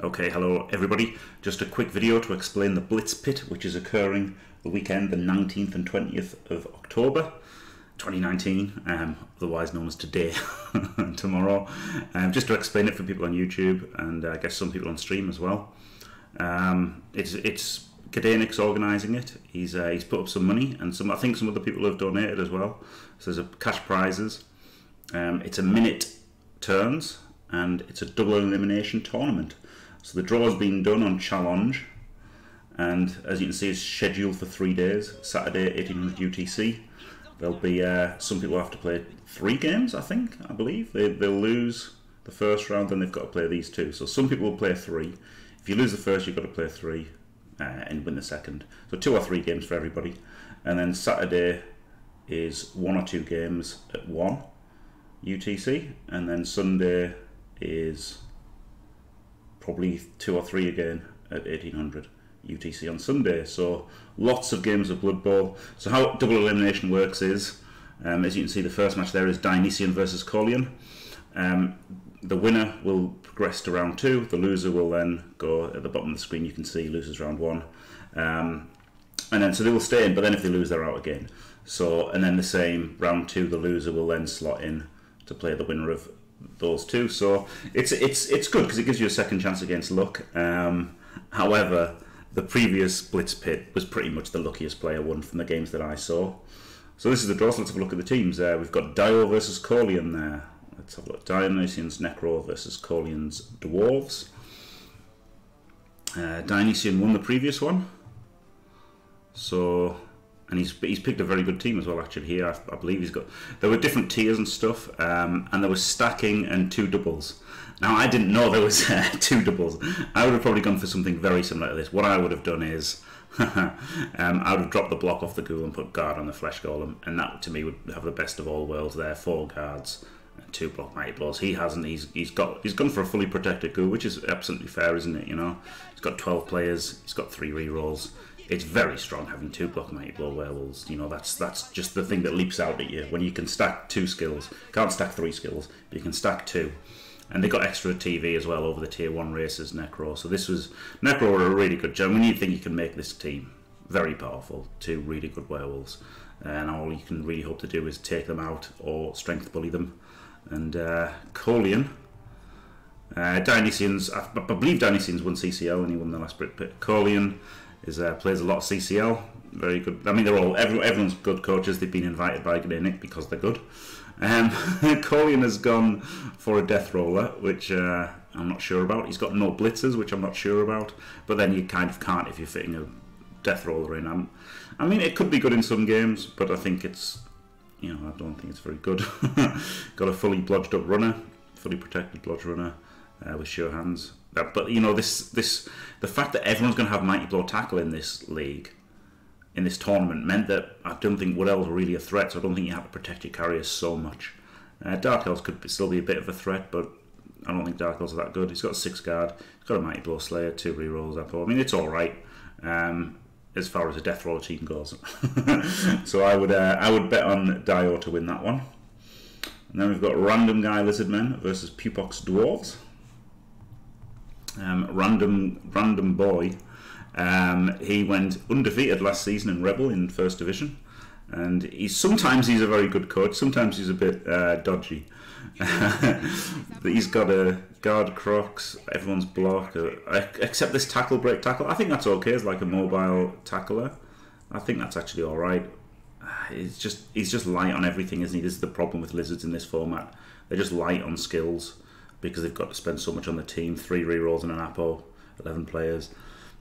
Okay, hello everybody. Just a quick video to explain the Blitz Pit, which is occurring the weekend, the 19th and 20th of October 2019, um, otherwise known as today and tomorrow. Um, just to explain it for people on YouTube and uh, I guess some people on stream as well. Um, it's it's organising it. He's uh, he's put up some money and some I think some other people have donated as well. So there's a cash prizes. Um, it's a minute turns and it's a double elimination tournament. So the draw has been done on Challonge, and as you can see, it's scheduled for three days. Saturday, 1800 UTC. There'll be uh, some people have to play three games. I think, I believe they they'll lose the first round, then they've got to play these two. So some people will play three. If you lose the first, you've got to play three uh, and win the second. So two or three games for everybody, and then Saturday is one or two games at one UTC, and then Sunday is probably two or three again at 1800 UTC on Sunday. So lots of games of Blood Bowl. So how double elimination works is, um, as you can see, the first match there is Dionysian versus Colian. Um, the winner will progress to round two. The loser will then go at the bottom of the screen. You can see loses round one, um, and then so they will stay in. But then if they lose, they're out again. So and then the same round two. The loser will then slot in to play the winner of those two. So it's it's it's good because it gives you a second chance against luck. Um, however, the previous Blitz pit was pretty much the luckiest player won from the games that I saw. So this is the draw. So let's have a look at the teams. Uh, we've got Dio versus Colian there. Let's have a look. Dionysian's Necro versus Colian's Dwarves. Uh, Dionysian won the previous one. So and he's he's picked a very good team as well. Actually, here I, I believe he's got there were different tiers and stuff, um, and there was stacking and two doubles. Now I didn't know there was uh, two doubles. I would have probably gone for something very similar to this. What I would have done is. um, I would have dropped the block off the ghoul and put guard on the flesh golem, and that to me would have the best of all worlds. There, four guards, two block mighty blows. He hasn't. He's he's got he's gone for a fully protected ghoul, which is absolutely fair, isn't it? You know, he's got twelve players. He's got three rerolls it's very strong having two block mighty blow werewolves. You know, that's that's just the thing that leaps out at you when you can stack two skills. Can't stack three skills, but you can stack two. And they got extra TV as well over the tier one races, Necro. So this was Necro were a really good job. When you think you can make this team very powerful, two really good werewolves, and all you can really hope to do is take them out or strength bully them. And uh, Colian, uh, Dionysians, I, I believe Dionysians won CCL and he won the last Blitz Pit. Colian is uh, plays a lot of CCL. Very good. I mean, they're all every, everyone's good coaches. They've been invited by GdayNick because they're good. Um, Colian has gone for a death roller, which uh, I'm not sure about. He's got no blitzers, which I'm not sure about. But then you kind of can't if you're fitting a death roller in. I'm, I mean, it could be good in some games, but I think it's, you know, I don't think it's very good. got a fully blodged up runner, fully protected blodge runner uh, with sure hands. But you know this this the fact that everyone's going to have mighty blow tackle in this league, in this tournament, meant that I don't think Wood Elves were really a threat. So I don't think you have to protect your carriers so much. Uh, Dark Elves could still be a bit of a threat, but I don't think Dark Elves are that good. He's got six guard, he's got a mighty blow slayer, two rerolls. I mean, it's all right. Um, as far as a death roller team goes, so I would uh, I would bet on Dio to win that one. And then we've got Random Guy Lizardmen versus Pupox Dwarves um, random random boy. Um, he went undefeated last season in REBBL in First Division, and he's sometimes he's a very good coach. Sometimes he's a bit uh, dodgy. he's got a guard crocs. Everyone's block, uh, except this tackle break tackle. I think that's okay as like a mobile tackler. I think that's actually all right. He's just he's just light on everything, isn't he? This is the problem with lizards in this format. They're just light on skills because they've got to spend so much on the team. Three rerolls and an Apo, 11 players.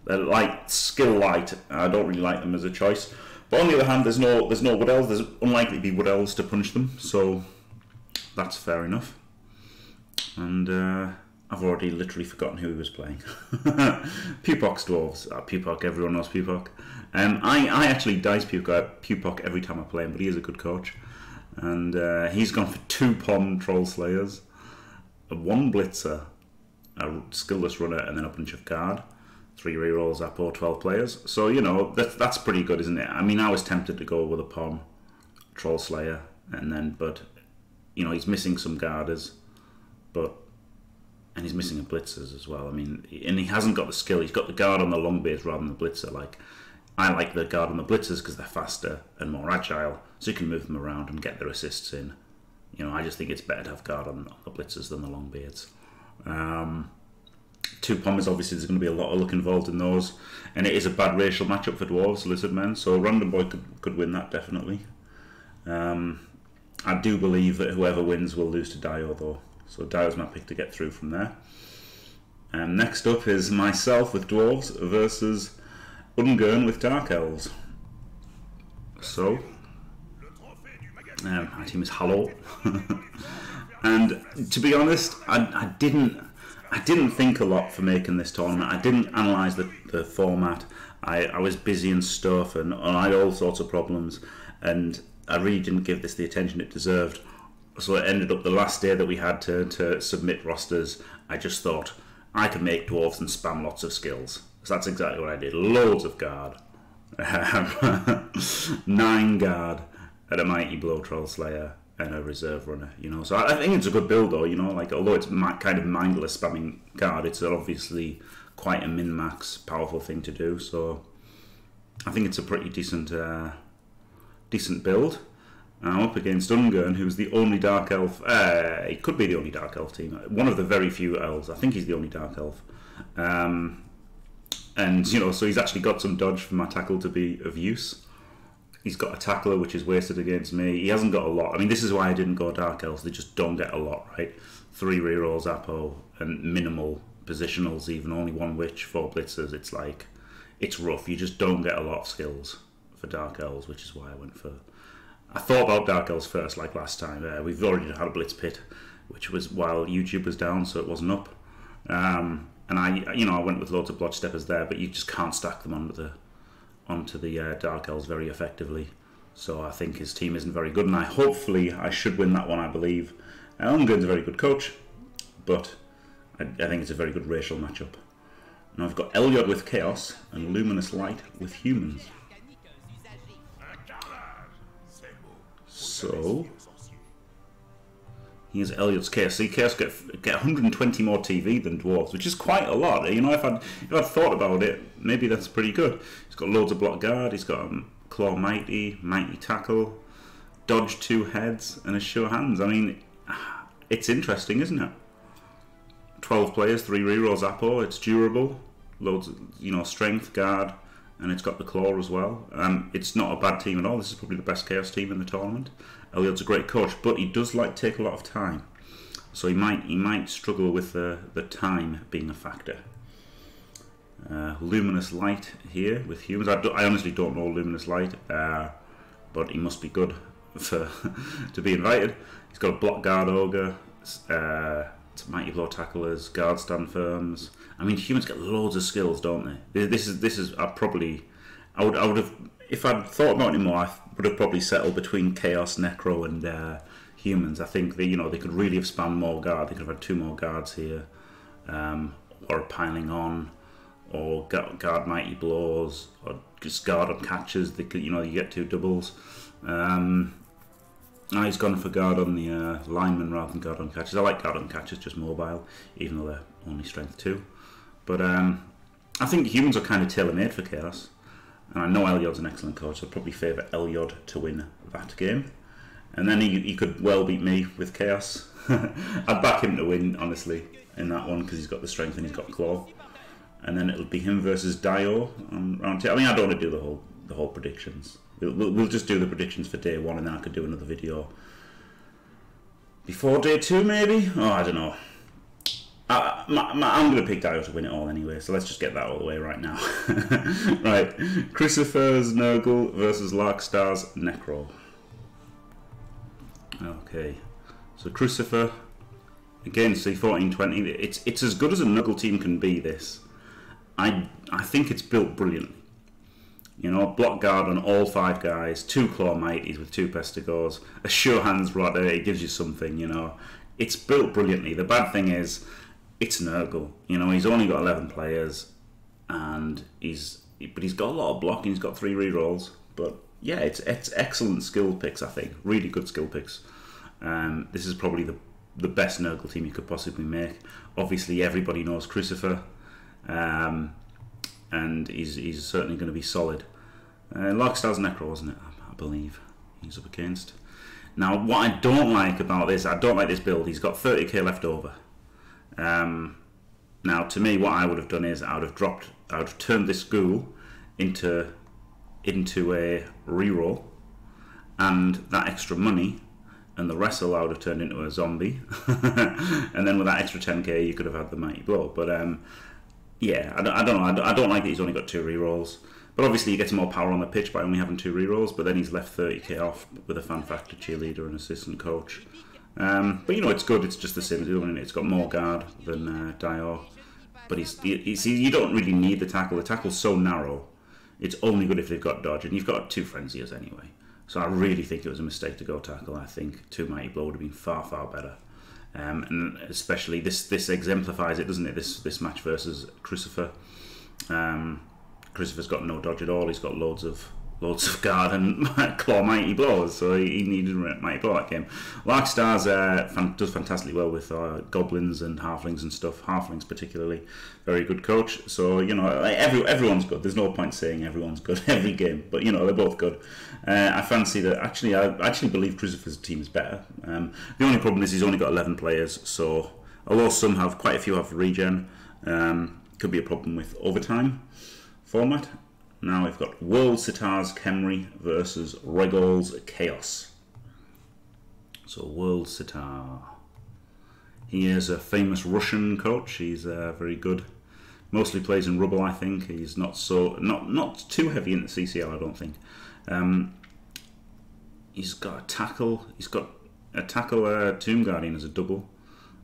They're light, skill light. I don't really like them as a choice. But on the other hand, there's no there's no Wood Elves. There's unlikely to be Wood Elves to punish them, so that's fair enough. And uh, I've already literally forgotten who he was playing. Pupox Dwarves. Uh, Pupoc, everyone knows Pupoc. Um, I, I actually dice Pupoc, Pupoc every time I play him, but he is a good coach. And uh, he's gone for two Pom Troll Slayers one blitzer, a skillless runner, and then a bunch of guard. Three rerolls up or 12 players. So, you know, that's, that's pretty good, isn't it? I mean, I was tempted to go with a Pom, Troll Slayer, and then, but, you know, he's missing some guarders. But and he's missing a blitzers as well. I mean, and he hasn't got the skill. He's got the guard on the long beards rather than the blitzer. Like I like the guard on the blitzers because they're faster and more agile, so you can move them around and get their assists in. You know, I just think it's better to have guard on, the blitzers than the long beards. Um, two Pommers, obviously, there's going to be a lot of luck involved in those, and it is a bad racial matchup for Dwarves, Lizard Men, so Random Boy could, could win that definitely. Um, I do believe that whoever wins will lose to Dio, though, so Dio's my pick to get through from there. And next up is myself with Dwarves versus Ungern with Dark Elves. So, um, my team is Hello. and to be honest, I, I didn't I didn't think a lot for making this tournament. I didn't analyse the, the format. I, I was busy and stuff, and, and I had all sorts of problems, and I really didn't give this the attention it deserved. So it ended up the last day that we had to, to submit rosters. I just thought I could make dwarves and spam lots of skills. So that's exactly what I did. Loads of guard, nine guard, and a mighty blow troll slayer, and a reserve runner, you know. So I, think it's a good build, though, you know. Like although it's kind of mindless spamming guard, it's obviously quite a min max powerful thing to do. So I think it's a pretty decent, uh, decent build. I'm up against Ungern, who's the only Dark Elf. Uh, it could be the only Dark Elf team. One of the very few elves. I think he's the only Dark Elf. Um, and you know, so he's actually got some dodge for my tackle to be of use. He's got a tackler which is wasted against me. He hasn't got a lot. I mean, this is why I didn't go Dark Elves. They just don't get a lot, right? Three rerolls, Apo, and minimal positionals, even only one witch, four blitzers. It's like, it's rough. You just don't get a lot of skills for Dark Elves, which is why I went for. I thought about Dark Elves first, like last time. Uh, we've already had a Blitz Pit, which was while YouTube was down, so it wasn't up. Um, and I, you know, I went with loads of Blodge Steppers there, but you just can't stack them under the onto the uh, Dark Elves very effectively. So I think his team isn't very good, and I hopefully I should win that one. I believe. Ungern's a very good coach, but I, I, think it's a very good racial matchup. Now I've got Elyod with Chaos and Luminous Light with Humans. So Here's Chaos. See, Chaos get, get 120 more TV than Dwarves, which is quite a lot. You know, if I'd, if I'd thought about it, maybe that's pretty good. He's got loads of block guard, he's got um, Claw Mighty, Mighty Tackle, Dodge two heads, and a sure hands. I mean, it's interesting, isn't it? 12 players, 3 rerolls Apo, it's durable, loads of, you know, strength, guard, and it's got the claw as well. Um, it's not a bad team at all. This is probably the best Chaos team in the tournament. Elyod's a great coach, but he does like take a lot of time, so he might he might struggle with the the time being a factor. Uh, luminous light here with humans. I, do, I honestly don't know luminous light, uh, but he must be good for to be invited. He's got a block guard ogre, uh, mighty blow tacklers, guard stand firms. I mean, humans get loads of skills, don't they? This is this is I probably I would I would have if I'd thought about it more, I would have probably settled between Chaos, Necro, and uh, humans. I think they, you know, they could really have spanned more guard. They could have had two more guards here, um, or piling on, or guard mighty blows, or just guard on catches. They could, you know, you get two doubles. Um, now he's gone for guard on the uh, lineman rather than guard on catches. I like guard on catches, just mobile, even though they're only strength two. But um, I think humans are kind of tailor made for chaos. And I know Elyod's an excellent coach, so I'd probably favour Elyod to win that game. And then he, he could well beat me with Chaos. I'd back him to win, honestly, in that one because he's got the strength and he's got claw. And then it'll be him versus Dio on round two. I mean, I don't want to do the whole the whole predictions. We'll, we'll, just do the predictions for day one, and then I could do another video before day two, maybe. Oh, I don't know. I, am going to pick Dio to win it all anyway, so let's just get that all the way right now. right, Crucifer's Nurgle versus Larkstar's Necro. Okay, so Crucifer, again, see 1420, it's, it's as good as a Nurgle team can be, this. I, I think it's built brilliantly. You know, block guard on all five guys, two claw mighties with two pestigors, a sure hands rotter, it gives you something, you know. It's built brilliantly. The bad thing is, it's Nurgle. You know, he's only got 11 players, and he's but he's got a lot of blocking. He's got three rerolls, but yeah, it's it's excellent skill picks. I think really good skill picks. Um, this is probably the the best Nurgle team you could possibly make. Obviously, everybody knows Crucifer, um, and he's, he's certainly going to be solid. Uh, Larkstar's Necro, wasn't it? I, I believe he's up against. Now, what I don't like about this, I don't like this build. He's got 30k left over. Um, now, to me, what I would have done is I would have dropped, I would have turned this ghoul into into a reroll, and that extra money and the wrestle I would have turned into a zombie, and then with that extra 10k you could have had the mighty blow. But um, yeah, I don't, I don't know. I don't, I don't like that he's only got two rerolls. But obviously he gets more power on the pitch by only having two rerolls. But then he's left 30k off with a fan factor cheerleader and assistant coach. Um, but you know it's good. It's just the same as the other one. It's got more guard than uh. But he's, he's you don't really need the tackle. The tackle's so narrow. It's only good if they've got dodge, and you've got two frenziers anyway. So I really think it was a mistake to go tackle. I think two mighty blow would have been far far better. Um, and especially this this exemplifies it, doesn't it? This this match versus Crucifer. Um, Crucifer's got no dodge at all. He's got loads of loads of guard and claw mighty blows, so he, needed mighty blow that game. Larkstars uh, fan, does fantastically well with uh, goblins and halflings and stuff. Halflings particularly, very good coach. So you know, every everyone's good. There's no point saying everyone's good every game, but you know they're both good. Uh, I fancy that actually, I actually believe Crucifer's team is better. Um, the only problem is he's only got 11 players, so although some have quite a few have regen, um, could be a problem with overtime format. Now we've got World Sitars Khemri versus Regol's Chaos. So World Sitar. He is a famous Russian coach. He's uh, very good. Mostly plays in REBBL, I think. He's not so not not too heavy in the CCL, I don't think. Um, he's got a tackle. He's got a tackle uh, Tomb Guardian as a double.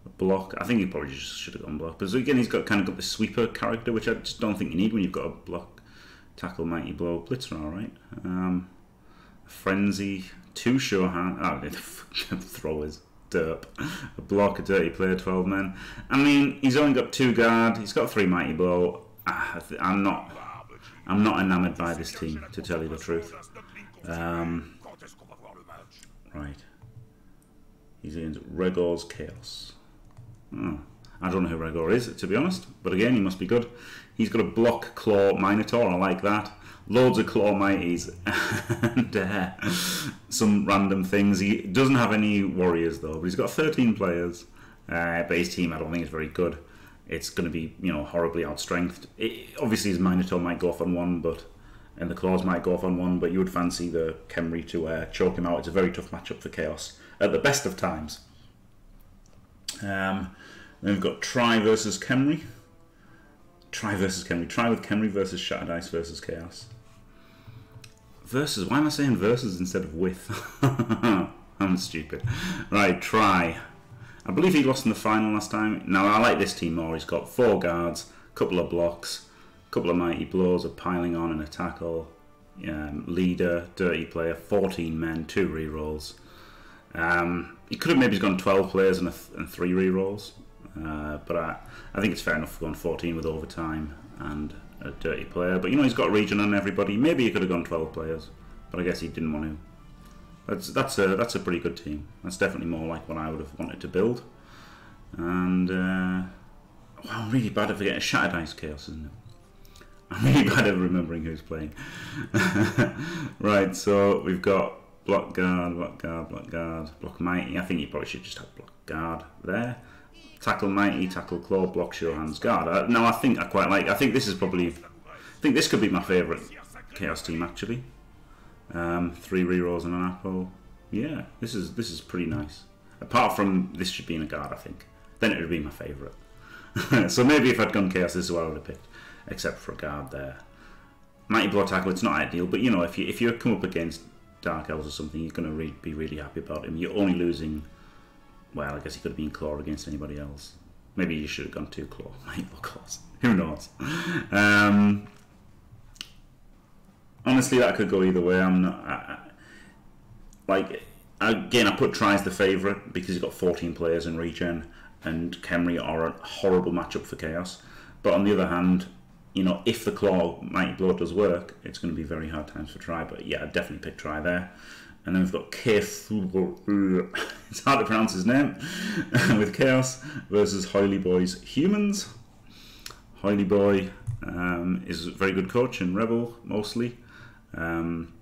A block. I think he probably just should have gone block. But again, he's got kind of got the sweeper character, which I just don't think you need when you've got a block Tackle Mighty Blow, Blitzer, alright. Um, Frenzy, two sure hand. Oh, throwers. Derp. A block, a dirty player, 12 men. I mean, he's only got two guard, he's got three Mighty Blow. Ah, I'm not. I'm not enamoured by this team, to tell you the truth. Um, right. He's in Regor's Chaos. Oh, I don't know who Regor is, to be honest. But again, he must be good. He's got a block claw Minotaur, I like that. Loads of claw mighties and uh, some random things. He doesn't have any warriors though, but he's got 13 players. Uh, team, I don't think, is very good. It's going to be, you know, horribly outstrengthed. It, obviously, his Minotaur might go off on one, but and the claws might go off on one. But you would fancy the Khemri to uh, choke him out. It's a very tough matchup for Chaos at the best of times. Um, then we've got Try versus Khemri. Try versus Khemri. Try with Khemri versus Shattered Ice versus Chaos. Versus. Why am I saying versus instead of with? I'm stupid. Right, try. I believe he lost in the final last time. Now, I like this team more. He's got four guards, a couple of blocks, a couple of mighty blows, a piling on and a tackle. Um, leader, dirty player, 14 men, two rerolls. Um, he could have maybe gone 12 players and, th and three rerolls. Uh, but I, I think it's fair enough going 14 with overtime and a dirty player. But you know, he's got regen on everybody. Maybe he could have gone 12 players, but I guess he didn't want to. That's that's a that's a pretty good team. That's definitely more like what I would have wanted to build. And uh, well, I'm really bad at forgetting Shattered Ice Chaos, isn't it? I'm really bad at remembering who's playing. right, so we've got block guard, block guard, block guard, block mighty. I think you probably should just have block guard there tackle mighty, tackle claw, block sure hands guard. Uh, no, I think I quite like. I think this is probably. I think this could be my favourite chaos team actually. Um, three rerolls and an Apo. Yeah, this is this is pretty nice. Apart from this should be in a guard, I think. Then it would be my favourite. so maybe if I'd gone chaos, this is what I would have picked, except for a guard there. Mighty blow tackle, it's not ideal, but you know if you if you come up against dark elves or something, you're going to re be really happy about him. You're only losing well, I guess he could have been claw against anybody else. Maybe you should have gone two claw. claws. Who knows? Um, honestly, that could go either way. I'm not. I, like again, I put Try as the favourite because he's got 14 players in regen, and Khemri are a horrible matchup for Chaos. But on the other hand, you know, if the claw mighty blow does work, it's going to be very hard times for Try. But yeah, I'd definitely pick Try there. And then we've got Keful. It's hard to pronounce his name. with Chaos versus Holy Boy's Humans. Holy Boy um, is a very good coach in REBBL mostly. Um,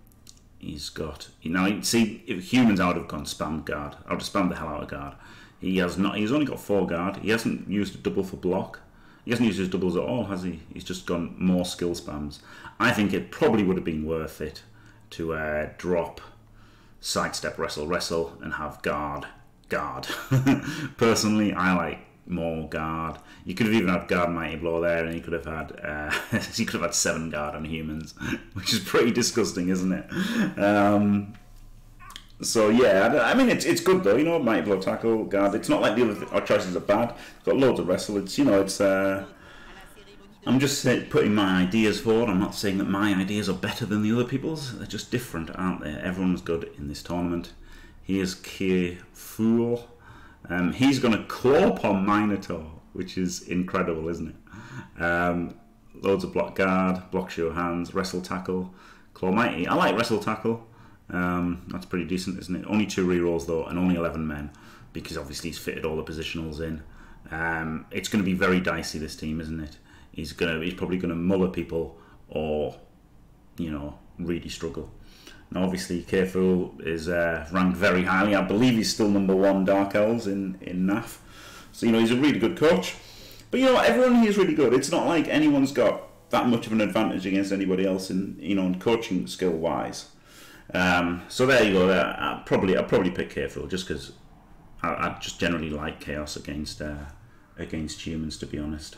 he's got you know see if humans I would have gone spam guard. I would have spammed the hell out of guard. He has not. He's only got four guard. He hasn't used a double for block. He hasn't used his doubles at all, has he? He's just gone more skill spams. I think it probably would have been worth it to uh, drop sidestep wrestle wrestle and have guard guard. Personally, I like more guard. You could have even had guard mighty blow there, and you could have had uh, you could have had seven guard on humans, which is pretty disgusting, isn't it? Um, so yeah, I mean it's it's good though. You know, mighty blow tackle guard. It's not like the other our choices are bad. It's got loads of wrestle. It's you know it's. Uh, I'm just putting my ideas forward. I'm not saying that my ideas are better than the other people's. They're just different, aren't they? Everyone's good in this tournament. Here's Kier Fool. Um, he's going to claw upon Minotaur, which is incredible, isn't it? Um, loads of block guard, block sure hands, wrestle tackle, claw mighty. I like wrestle tackle. Um, that's pretty decent, isn't it? Only two rerolls though, and only 11 men, because obviously he's fitted all the positionals in. Um, it's going to be very dicey this team, isn't it? He's gonna, he's probably going to muller people, or you know, really struggle. Now, obviously, Careful is uh, ranked very highly. I believe he's still number one Dark Elves in, in NAF. So, you know, he's a really good coach. But, you know, everyone here is really good. It's not like anyone's got that much of an advantage against anybody else in, you know, in coaching skill wise. Um, so there you go. I probably I probably pick Careful just because I, I, just generally like chaos against uh, against humans, to be honest.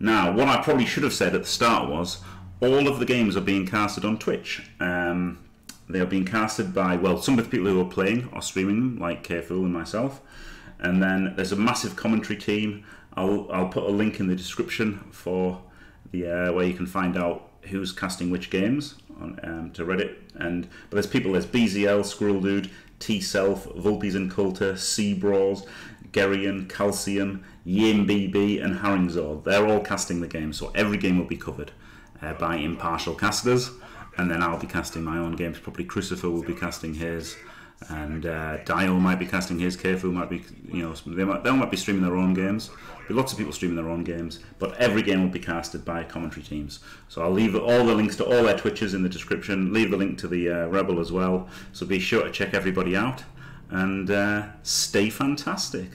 Now, what I probably should have said at the start was all of the games are being casted on Twitch. Um, they are being casted by, well, some of the people who are playing are streaming them, like Careful and myself. And then there's a massive commentary team. I'll, I'll put a link in the description for the uh, where you can find out who's casting which games on, um, to Reddit. And but there's people, there's BZL, Squirrel Dude, T Self, Vulpes Inculta, Sea Brawls, Geryon, Calcium, YaemBB, and Haringzor. They're all casting the game, so every game will be covered uh, by impartial casters and then I'll be casting my own games. Probably Crucifer will be casting his, and uh, Dio might be casting his. Kefu might be, you know, they might, they might be streaming their own games. Be lots of people streaming their own games, but every game will be casted by commentary teams. So I'll leave all the links to all their Twitches in the description. Leave the link to the uh, REBBL as well. So be sure to check everybody out and uh, stay fantastic.